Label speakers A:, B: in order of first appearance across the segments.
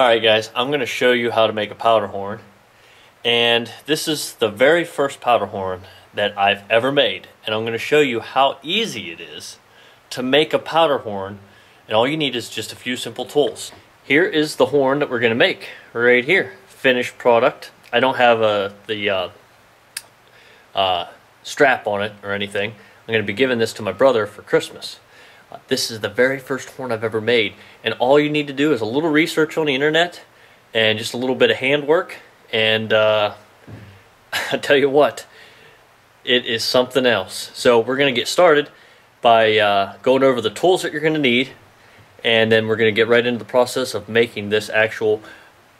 A: Alright guys, I'm going to show you how to make a powder horn. And this is the very first powder horn that I've ever made. And I'm going to show you how easy it is to make a powder horn. And all you need is just a few simple tools. Here is the horn that we're going to make right here. Finished product. I don't have a, the uh, uh, strap on it or anything. I'm going to be giving this to my brother for Christmas. This is the very first horn I've ever made, and all you need to do is a little research on the internet and just a little bit of handwork, and uh, I tell you what, it is something else. So we're going to get started by uh, going over the tools that you're going to need, and then we're going to get right into the process of making this actual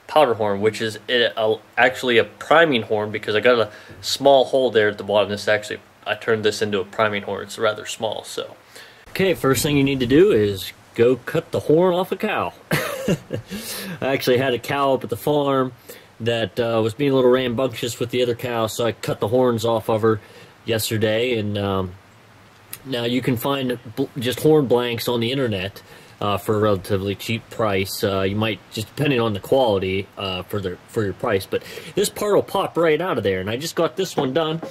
A: powder horn, which is a, actually a priming horn because I got a small hole there at the bottom. This actually, I turned this into a priming horn. It's rather small, so. Okay, first thing you need to do is go cut the horn off a cow. I actually had a cow up at the farm that uh, was being a little rambunctious with the other cows, so I cut the horns off of her yesterday. And um, now you can find just horn blanks on the internet uh, for a relatively cheap price. Uh, you might just depending on the quality uh, for the for your price, but this part will pop right out of there. And I just got this one done,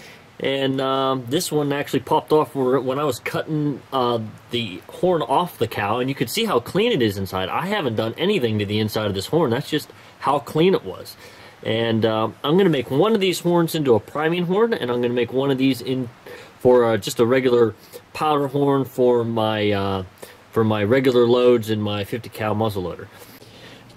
A: and um, this one actually popped off when I was cutting uh, the horn off the cow, and you could see how clean it is inside. I haven't done anything to the inside of this horn. That's just how clean it was. And um, I'm going to make one of these horns into a priming horn, and I'm going to make one of these in for uh, just a regular powder horn for my uh, for my regular loads in my 50 cal muzzleloader.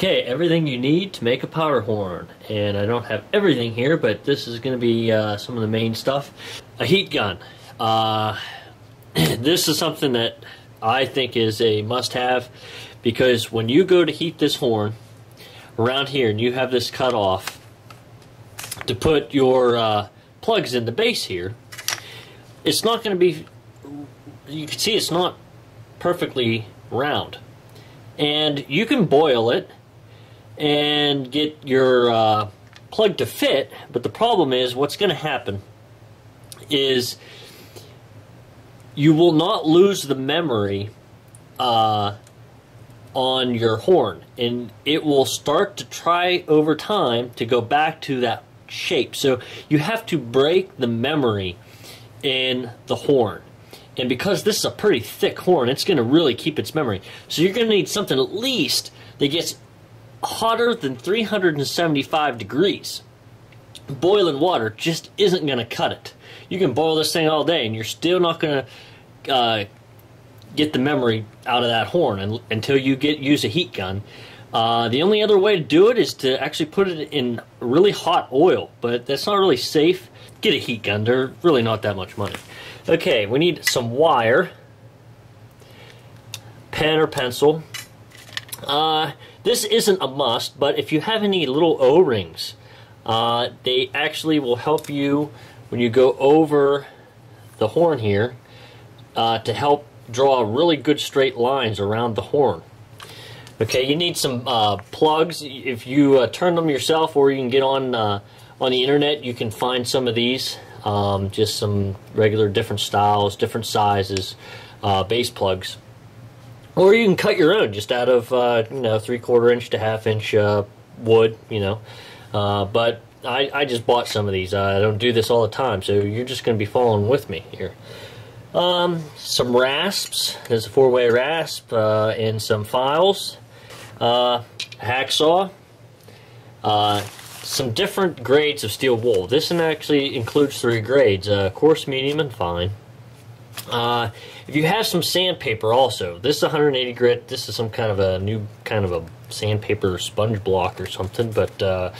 A: Okay, everything you need to make a powder horn. And I don't have everything here, but this is going to be uh, some of the main stuff. A heat gun. Uh, this is something that I think is a must-have because when you go to heat this horn around here and you have this cut off to put your uh, plugs in the base here, it's not going to be, you can see it's not perfectly round. And you can boil it and get your uh, plug to fit, but the problem is what's going to happen is you will not lose the memory uh, on your horn, and it will start to try over time to go back to that shape. So you have to break the memory in the horn. And because this is a pretty thick horn, it's going to really keep its memory. So you're going to need something at least that gets hotter than 375 degrees. Boiling water just isn't going to cut it. You can boil this thing all day and you're still not going to uh, get the memory out of that horn and, until you get use a heat gun. Uh, the only other way to do it is to actually put it in really hot oil, but that's not really safe. Get a heat gun, they're really not that much money. Okay, we need some wire, pen or pencil. Uh, this isn't a must, but if you have any little O-rings, uh, they actually will help you when you go over the horn here uh, to help draw really good straight lines around the horn. Okay, you need some uh, plugs. If you uh, turn them yourself or you can get on uh, on the internet, you can find some of these. Um, just some regular different styles, different sizes, uh, base plugs. Or you can cut your own just out of, uh, you know, three quarter inch to half inch uh, wood, you know. Uh, but I, I just bought some of these. I don't do this all the time, so you're just going to be following with me here. Um, some rasps. There's a four-way rasp uh, and some files. Uh, hacksaw. Uh, some different grades of steel wool. This one actually includes three grades, uh, coarse, medium, and fine. Uh, if you have some sandpaper also, this is 180 grit, this is some kind of a new kind of a sandpaper sponge block or something, but uh,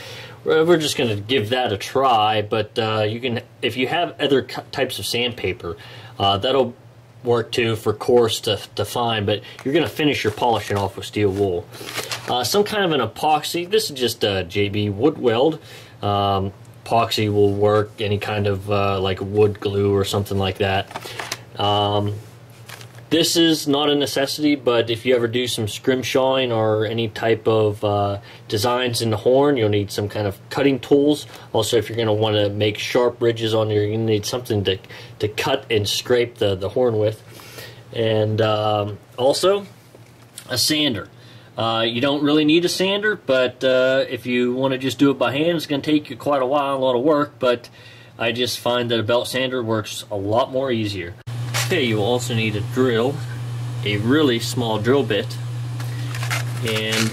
A: we're just going to give that a try, but uh, you can, if you have other types of sandpaper, uh, that'll work too for coarse to, to fine, but you're going to finish your polishing off with steel wool. Uh, some kind of an epoxy. This is just a JB wood weld. Um, epoxy will work, any kind of uh, like wood glue or something like that. Um, this is not a necessity, but if you ever do some scrimshawing or any type of uh, designs in the horn, you'll need some kind of cutting tools. Also, if you're going to want to make sharp ridges on your, you need something to, to cut and scrape the, the horn with. And um, also, a sander. Uh, you don't really need a sander, but uh, if you want to just do it by hand, it's going to take you quite a while, a lot of work, but I just find that a belt sander works a lot more easier. Okay, you will also need a drill, a really small drill bit, and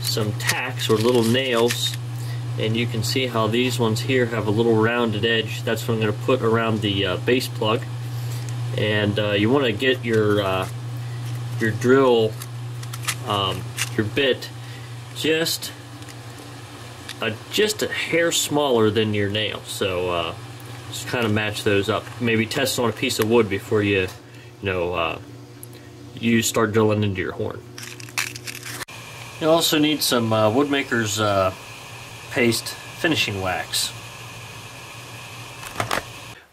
A: some tacks or little nails and you can see how these ones here have a little rounded edge. That's what I'm going to put around the uh, base plug. And uh, you want to get your uh, your drill um, your bit just a, just a hair smaller than your nail. So uh, just kind of match those up maybe test on a piece of wood before you you know uh, you start drilling into your horn you also need some uh, Woodmaker's uh, paste finishing wax.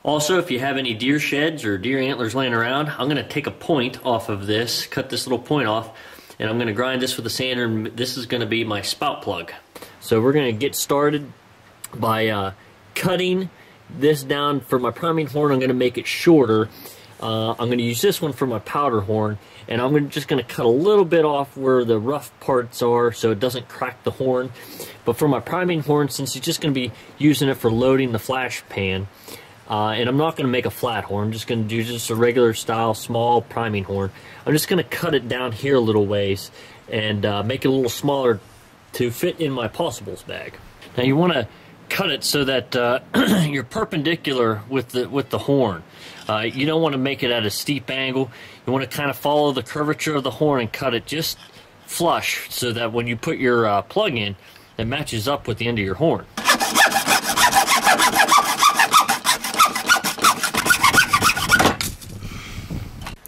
A: Also, if you have any deer sheds or deer antlers laying around, I'm going to take a point off of this, cut this little point off, and I'm going to grind this with a sander, and this is going to be my spout plug. So we're going to get started by uh, cutting this down for my priming horn. I'm going to make it shorter. Uh, I'm going to use this one for my powder horn, and I'm just going to cut a little bit off where the rough parts are so it doesn't crack the horn. But for my priming horn, since you're just going to be using it for loading the flash pan, uh, and I'm not going to make a flat horn, I'm just going to do just a regular style small priming horn. I'm just going to cut it down here a little ways and uh, make it a little smaller to fit in my possibles bag. Now you want to cut it so that uh, you're perpendicular with the with the horn. Uh, you don't want to make it at a steep angle. You want to kind of follow the curvature of the horn and cut it just flush so that when you put your uh, plug in, it matches up with the end of your horn.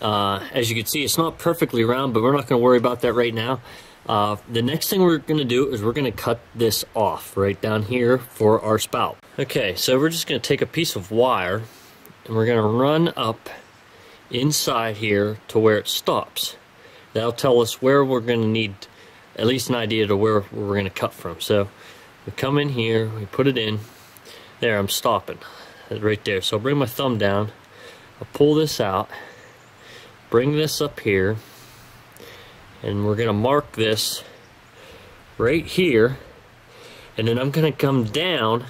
A: Uh, as you can see, it's not perfectly round, but we're not going to worry about that right now. Uh, the next thing we're going to do is we're going to cut this off right down here for our spout. Okay, so we're just going to take a piece of wire and we're going to run up inside here to where it stops. That'll tell us where we're going to need at least an idea to where we're going to cut from. So we come in here, we put it in. There, I'm stopping. Right there. So I'll bring my thumb down. I'll pull this out. Bring this up here. And we're to mark this right here. And then I'm to come down.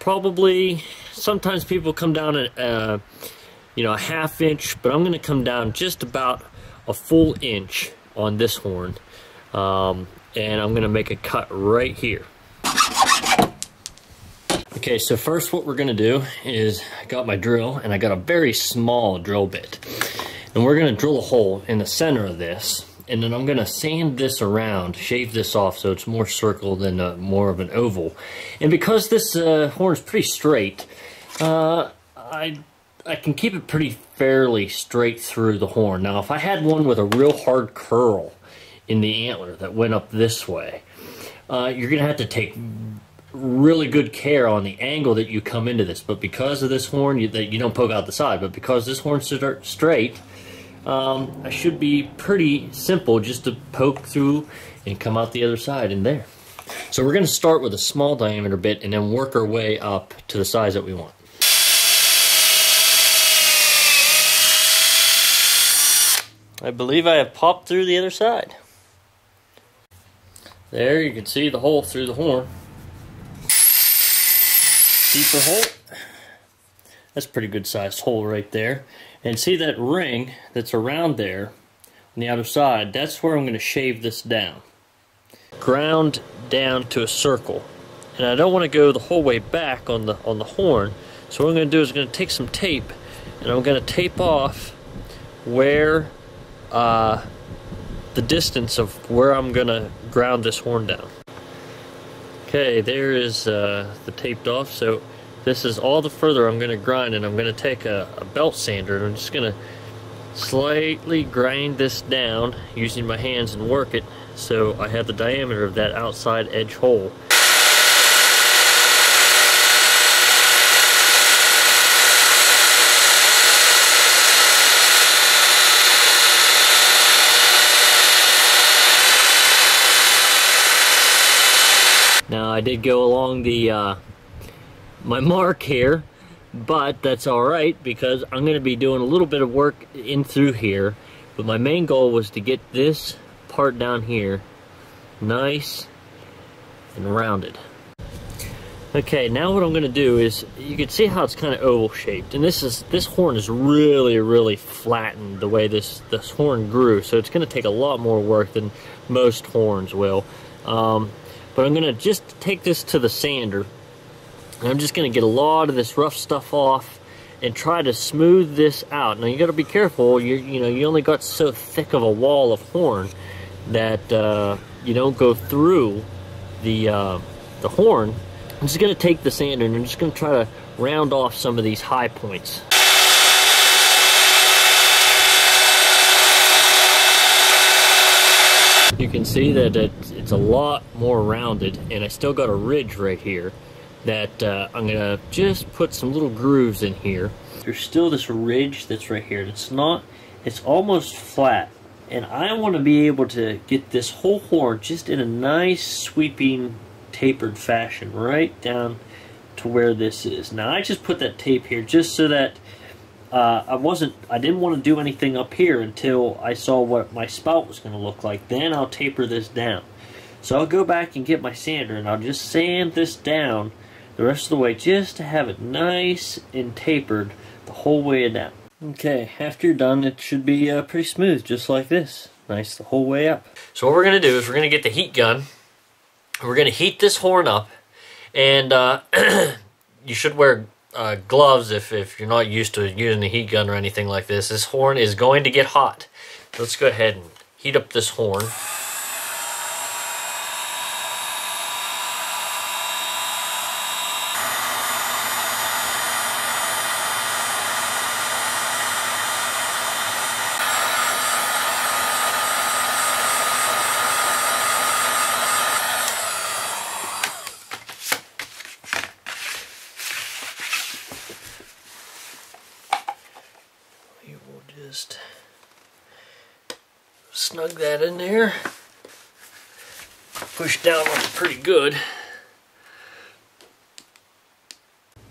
A: Probably, sometimes people come down at, uh, you know, a half inch. But I'm to come down just about a full inch on this horn. Um, and I'm to make a cut right here. Okay, so first what we're to do is I got my drill and I got a very small drill bit. And we're to drill a hole in the center of this and then I'm going to sand this around, shave this off so it's more circle than uh, more of an oval. And because this uh, horn is pretty straight, uh, I, I can keep it pretty fairly straight through the horn. Now if I had one with a real hard curl, in the antler that went up this way. Uh, you're going to have to take really good care on the angle that you come into this. But because of this horn, you, that you don't poke out the side. But because this horn's straight, um, I should be pretty simple just to poke through and come out the other side in there. So we're going to start with a small diameter bit and then work our way up to the size that we want. I believe I have popped through the other side. There you can see the hole through the horn. Deeper hole. That's a pretty good sized hole right there. And see that ring that's around there on the outer side, that's where I'm going to shave this down. Ground down to a circle. And I don't want to go the whole way back on the on the horn. So what I'm going to do is I'm going to take some tape and I'm going to tape off where uh, the distance of where I'm going to ground this horn down. Okay, there is uh, the taped off. So this is all the further I'm going to grind and I'm going to take a, a belt sander and I'm just going to slightly grind this down using my hands and work it so I have the diameter of that outside edge hole. Now I did go along the uh, my mark here, but that's all right because I'm going to be doing a little bit of work in through here. But my main goal was to get this part down here nice and rounded. Okay, now what I'm going to do is, you can see how it's kind of oval shaped, and this is this horn is really, really flattened the way this, this horn grew, so it's going to take a lot more work than most horns will. Um, but I'm going to just take this to the sander, and I'm just going to get a lot of this rough stuff off and try to smooth this out. Now you got to be careful, you, you know, you only got so thick of a wall of horn that uh, you don't go through the, uh, the horn I'm just going to take the sander and I'm just going to try to round off some of these high points. You can see that it's a lot more rounded and I still got a ridge right here that uh, I'm to just put some little grooves in here. There's still this ridge that's right here. It's not, it's almost flat and I want to be able to get this whole horn just in a nice sweeping tapered fashion right down to where this is. Now I just put that tape here just so that uh, I wasn't, I didn't want to do anything up here until I saw what my spout was going to look like. Then I'll taper this down. So I'll go back and get my sander and I'll just sand this down the rest of the way just to have it nice and tapered the whole way down. Okay, after you're done, it should be uh, pretty smooth, just like this. Nice the whole way up. So what we're going to do is we're going to get the heat gun we're going to heat this horn up, and uh, you should wear uh, gloves if, if you're not used to using the heat gun or anything like this. This horn is going to get hot. Let's go ahead and heat up this horn. Just snug that in there. Push down on it pretty good.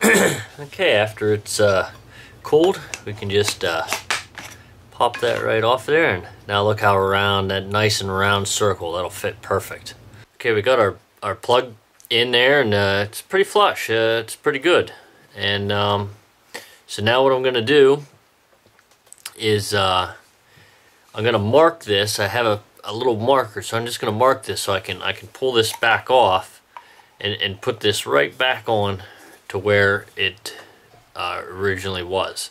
A: okay, after it's uh, cooled, we can just uh, pop that right off there. And now look how round, that nice and round circle, that'll fit perfect. Okay, we got our, our plug in there and uh, it's pretty flush. Uh, it's pretty good. And um, so now what I'm going to do is uh, I'm to mark this. I have a, a little marker, so I'm just to mark this so I can I can pull this back off and, and put this right back on to where it uh, originally was.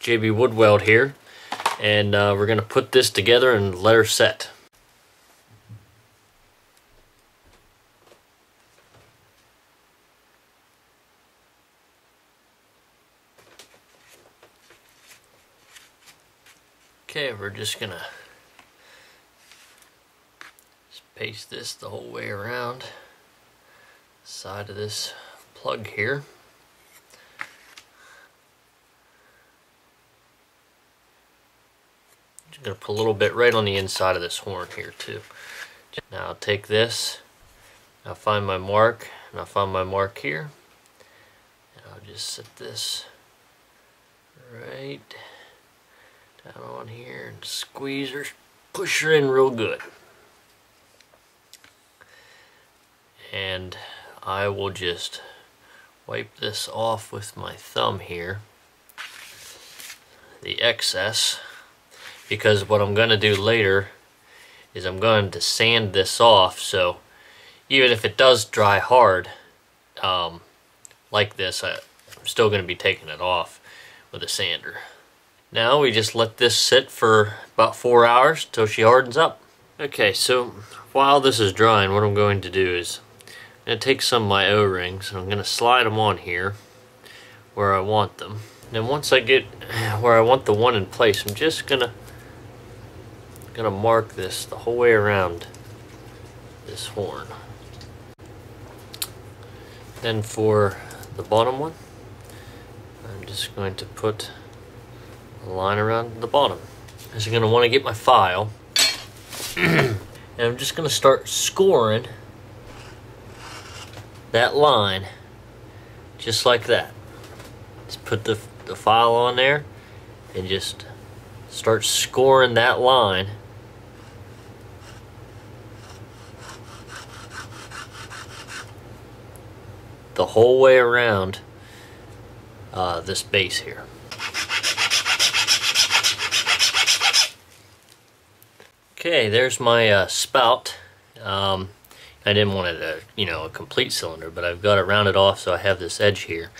A: JB Woodweld here, and uh, we're to put this together and let her set. Okay, we're just gonna just paste this the whole way around side of this plug here. Just gonna put a little bit right on the inside of this horn here too. Now I'll take this, I'll find my mark, and I'll find my mark here. And I'll just set this right down on here and squeeze her, push her in real good. And I will just wipe this off with my thumb here, the excess, because what I'm going to do later is I'm going to sand this off so even if it does dry hard um, like this, I, I'm still going to be taking it off with a sander. Now we just let this sit for about four hours till she hardens up. Okay, so while this is drying, what I'm going to do is I'm going to take some of my O-rings and I'm going to slide them on here where I want them. And once I get where I want the one in place, I'm just going to going to mark this the whole way around this horn. Then for the bottom one, I'm just going to put line around the bottom. I'm just going to want to get my file. and I'm just going to start scoring that line just like that. Just put the, the file on there and just start scoring that line. the whole way around uh, this base here. Okay, there's my uh, spout. Um, I didn't want it a, you know, a complete cylinder, but I've got it rounded off so I have this edge here.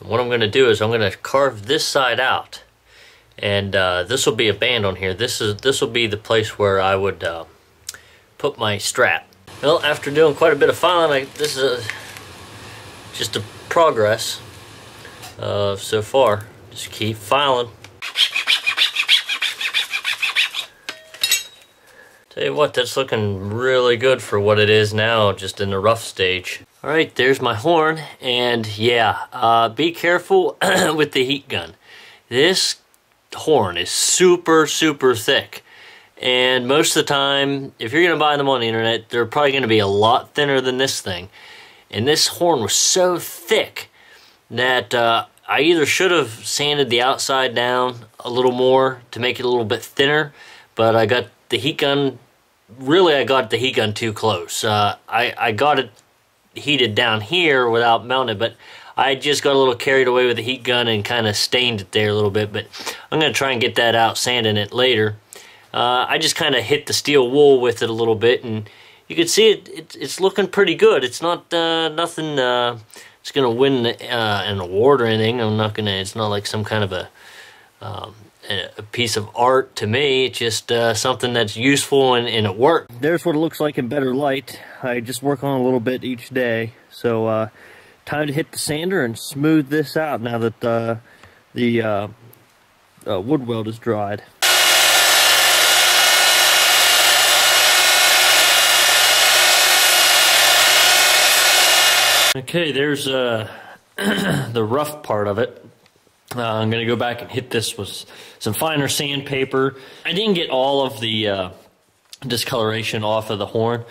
A: And what I'm going to do is I'm going to carve this side out. And uh, this will be a band on here. This is this will be the place where I would uh, put my strap. Well, after doing quite a bit of filing, I, this is a, just a progress uh, so far. Just keep filing. Tell you what, that's looking really good for what it is now, just in the rough stage. Alright, there's my horn, and yeah, uh, be careful with the heat gun. This horn is super, super thick. And most of the time, if you're going to buy them on the internet, they're probably going to be a lot thinner than this thing. And this horn was so thick that uh, I either should have sanded the outside down a little more to make it a little bit thinner, but I got the heat gun, really I got the heat gun too close. Uh, I, I got it heated down here without mounting but I just got a little carried away with the heat gun and kind of stained it there a little bit, but I'm going to try and get that out, sanding it later. Uh, I just kind of hit the steel wool with it a little bit, and you can see it, it it's looking pretty good. It's not uh, nothing uh, it's going to win uh, an award or anything. I'm not going to, it's not like some kind of a um, a piece of art to me. It's just uh, something that's useful and, and it works. There's what it looks like in better light. I just work on a little bit each day. So uh, time to hit the sander and smooth this out now that uh, the uh, uh, wood weld is dried. Okay, there's uh, the rough part of it. Uh, I'm going to go back and hit this with some finer sandpaper. I didn't get all of the uh, discoloration off of the horn.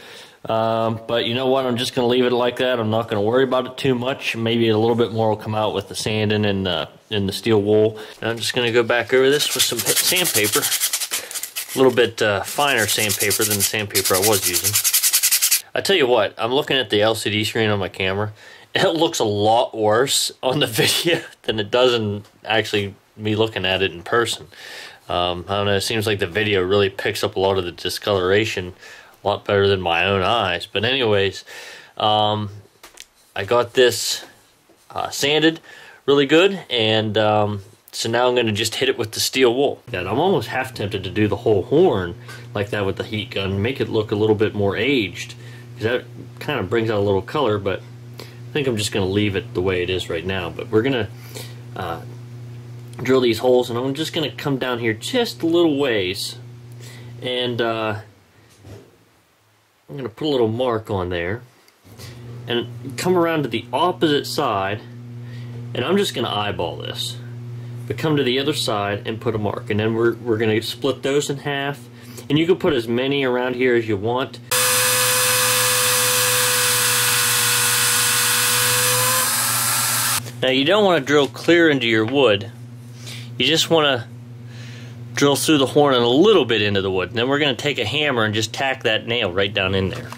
A: Um, but you know what? I'm just going to leave it like that. I'm not going to worry about it too much. Maybe a little bit more will come out with the sanding and, uh, and the steel wool. And I'm just going to go back over this with some sandpaper. A little bit uh, finer sandpaper than the sandpaper I was using. I tell you what, I'm looking at the LCD screen on my camera. It looks a lot worse on the video than it does in actually me looking at it in person. Um, I don't know, it seems like the video really picks up a lot of the discoloration a lot better than my own eyes. But anyways, um, I got this uh, sanded really good and um, so now I'm going to just hit it with the steel wool. And I'm almost half tempted to do the whole horn like that with the heat gun, make it look a little bit more aged. That kind of brings out a little color, but I think I'm just going to leave it the way it is right now. But we're going to uh, drill these holes and I'm just going to come down here just a little ways. And uh, I'm going to put a little mark on there. And come around to the opposite side and I'm just going to eyeball this. But come to the other side and put a mark. And then we're, we're going to split those in half. And you can put as many around here as you want now you don't want to drill clear into your wood you just want to drill through the horn and a little bit into the wood. Then we're going to take a hammer and just tack that nail right down in there.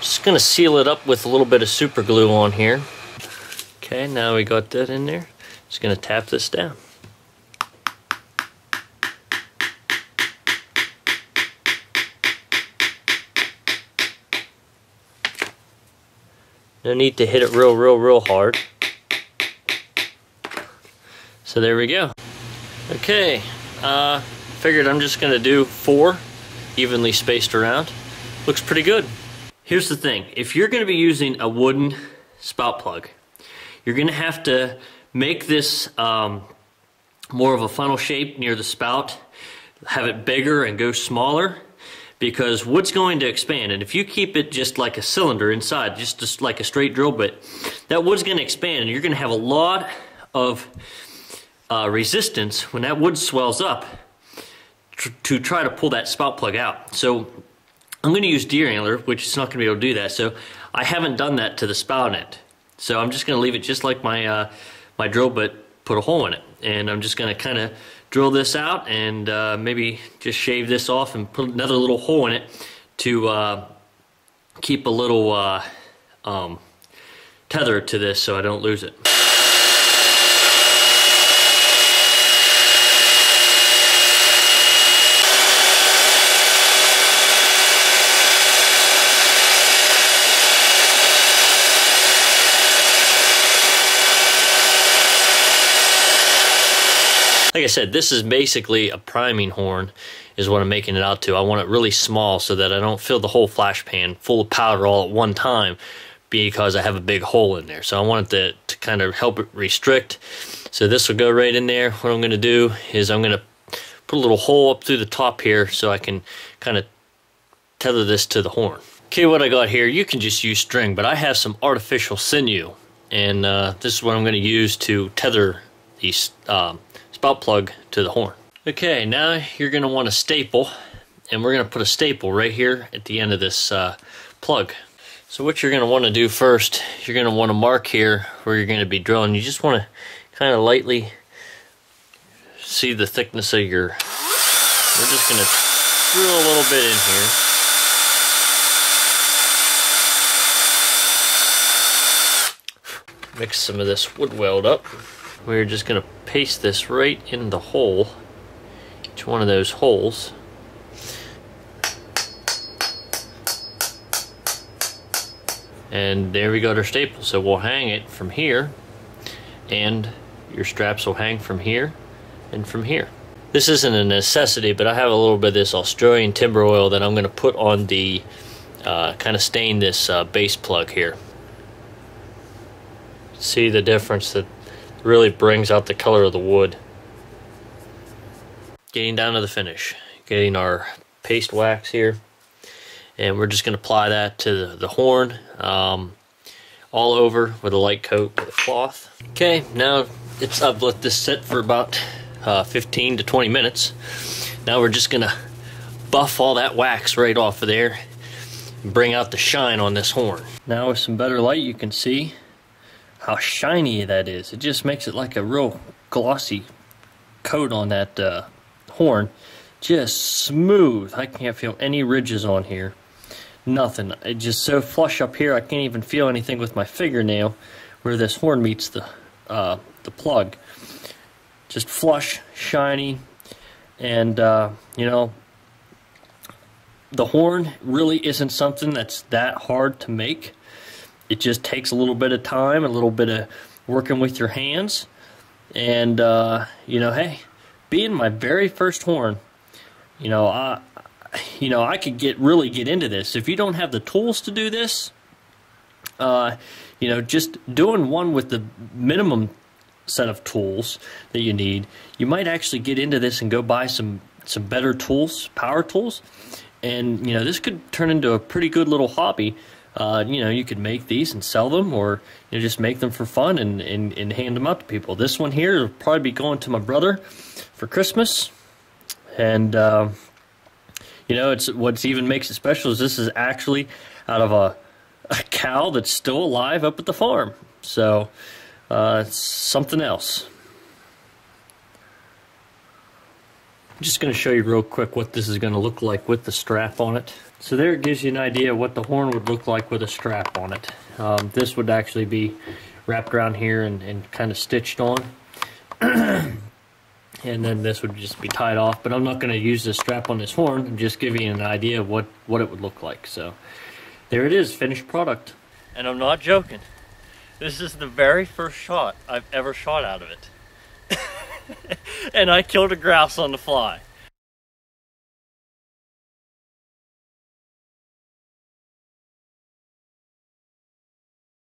A: Just going to seal it up with a little bit of super glue on here. Okay, now we got that in there. Just going to tap this down. No need to hit it real, real, real hard. So there we go. Okay, uh, Figured I'm just gonna do four evenly spaced around. Looks pretty good. Here's the thing, if you're gonna be using a wooden spout plug, you're gonna have to make this um, more of a funnel shape near the spout, have it bigger and go smaller, because wood's going to expand. And if you keep it just like a cylinder inside, just, just like a straight drill bit, that wood's gonna expand and you're gonna have a lot of uh, resistance when that wood swells up to try to pull that spout plug out. So I'm going to use deer antler, which is not going to be able to do that. So I haven't done that to the spout end. So I'm just going to leave it just like my uh, my drill bit, put a hole in it. And I'm just going to kind of drill this out and uh, maybe just shave this off and put another little hole in it to uh, keep a little uh, um, tether to this so I don't lose it. Like I said, this is basically a priming horn is what I'm making it out to. I want it really small so that I don't fill the whole flash pan full of powder all at one time because I have a big hole in there. So I want it to, to kind of help it restrict. So this will go right in there. What I'm going to do is I'm going to put a little hole up through the top here so I can kind of tether this to the horn. Okay, what I got here, you can just use string, but I have some artificial sinew. And uh, this is what I'm going to use to tether these um, spout plug to the horn. Okay, now you're going to want a staple, and we're going to put a staple right here at the end of this uh, plug. So what you're going to want to do first, you're going to want to mark here where you're going to be drilling. You just want to kind of lightly see the thickness of your... We're just going to drill a little bit in here. Mix some of this wood weld up we're just going to paste this right in the hole, each one of those holes. And there we got our staple. So we'll hang it from here, and your straps will hang from here and from here. This isn't a necessity, but I have a little bit of this Australian timber oil that I'm going to put on the, uh, kind of stain this uh, base plug here. See the difference that really brings out the color of the wood. Getting down to the finish, getting our paste wax here, and we're just going to apply that to the, the horn um, all over with a light coat with a cloth. Okay, now it's I've let this sit for about uh, 15 to 20 minutes. Now we're just going to buff all that wax right off of there and bring out the shine on this horn. Now with some better light you can see how shiny that is. It just makes it like a real glossy coat on that uh, horn. Just smooth. I can't feel any ridges on here. Nothing. It's just so flush up here I can't even feel anything with my fingernail where this horn meets the, uh, the plug. Just flush, shiny, and uh, you know, the horn really isn't something that's that hard to make. It just takes a little bit of time, a little bit of working with your hands. And, uh, you know, hey, being my very first horn, you know, I, you know, I could get really get into this. If you don't have the tools to do this, uh, you know, just doing one with the minimum set of tools that you need, you might actually get into this and go buy some some better tools, power tools, and you know, this could turn into a pretty good little hobby uh, you know, you could make these and sell them or you know, just make them for fun and, and, and hand them out to people. This one here will probably be going to my brother for Christmas. And, uh, you know, it's what's even makes it special is this is actually out of a, a cow that's still alive up at the farm. So, uh, it's something else. I'm just going to show you real quick what this is going to look like with the strap on it. So there it gives you an idea what the horn would look like with a strap on it. Um, this would actually be wrapped around here and, and kind of stitched on. and then this would just be tied off. But I'm not going to use the strap on this horn. I'm just giving you an idea of what, what it would look like. So there it is, finished product. And I'm not joking. This is the very first shot I've ever shot out of it. and I killed a grouse on the fly.